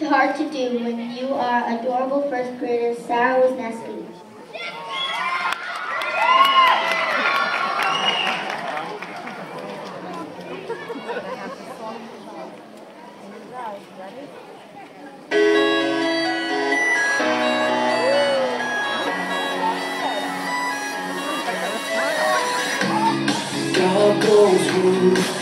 hard to do when you are adorable first grader Sarah Wisneski. God knows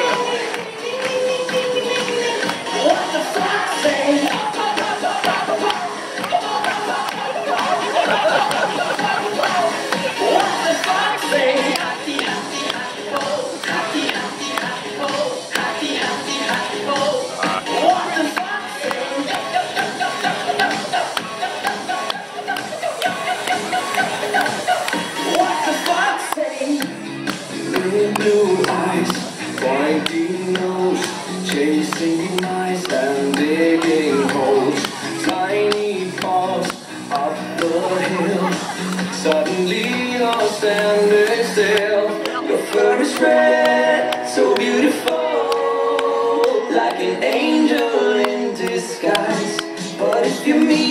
Chasing blue eyes, pointing nose Chasing mice and digging holes Tiny paws up the hill. Suddenly you're standing still. Your fur is red, so beautiful Like an angel in disguise. But if you meet